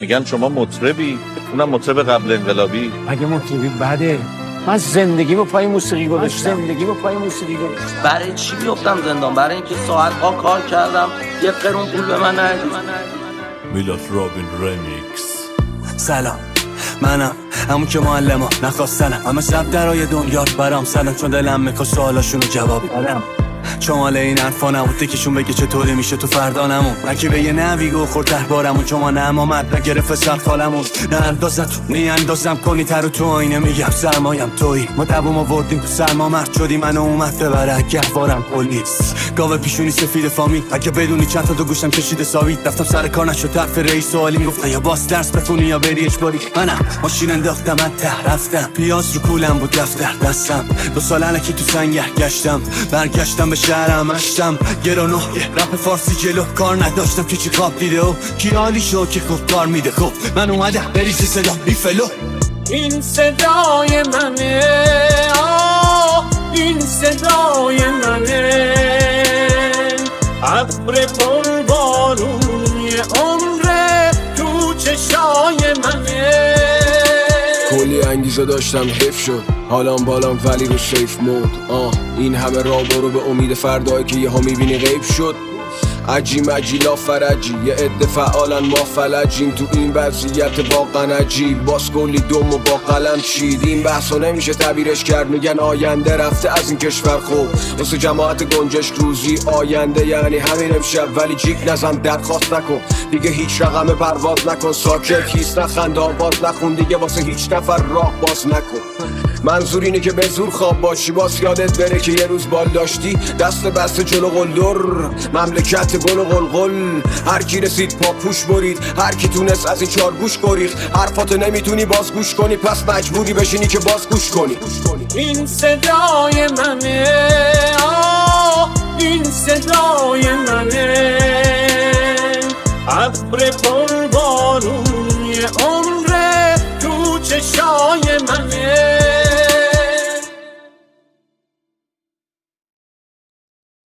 میگن شما مطربی اونم مطرب قبل انقلابی. اگه مطربی بده. من زندگی با پای موسیقی گذاشتم. زندگی با پای موسیقی گذاشتم. برای چی بیفتم زندان؟ برای اینکه ساعت ها کار کردم یه قرون پول به من ندید. میلاد رابین ریمیکس سلام. منم. همون که معلم نخواستنم. همه شب درای دنیا برام. سلام. چون دلم میخوا سوالاشونو جواب بدم. چمال این حرفا نبود تکیشون بگه چطوری میشه تو فردا نمون. من که به یه نوی گو خورد بارمون چما نم آمد نگرفت سر خالمون. نه اندازت نی اندازم کنی تر تو آینه میگم. سرمایم توی ما دوم آوردیم تو سرما مرد شدی منو اومد ببره گهوارم پلیس گاوه پیشونی سفید فامی اگه بدونی چند تا دو گوشم کشیده ساوید. رفتم سر کار نشد طرف رئیس سوالی گفتن یا باس درس بتونی یا بری اجباری. منم ماشین انداختم من ته رفتم. پیاز رو کولم بود دفتر دستم. دو سال علکی تو سنگه گشتم. برگشتم شهرم اشتم. گرانو رپ فارسی جلو. کار نداشتم که چی خواب دیده. و کی شو که خوب کار میده. خب من اومدم بریز صدا؟ بی فلو. این صدای منه. این صدای منه. ابر کلی انگیزه داشتم حیف شد. حالام بالام ولی رو سیف مود آه این همه را برو به امید فردایی که یه ها می‌بینی غیب شد. عجی مجی لا فرجی. یه عده فعالن ما فلجیم. تو این وضعیت واقعا عجیب. باز کلی دم و با قلم چید. این بحثا نمیشه تعبیرش کرد. میگن آینده رفته از این کشور خوب. واسه جماعت گنجش روزی آینده یعنی همین امشب. ولی جیک نزن درخواست نکن. دیگه هیچ رقم پرواز نکن. ساکت کیست؟ نخند آواز نخون. دیگه واسه هیچ نفر راه باز نکن. منظور اینه که به زور خواب باشی. باز یادت بره که یه روز بال داشتی. دست بسته جلو قلدر. مملکت گل و قلقل هر کی رسید پا پوش برید. هر کی تونست از این چار گوش گریخ حرفاتو نمی‌تونی باز گوش کنی. پس مجبوری بشینی که باز گوش کنی. این صدای منه. آه این صدای منه. ابر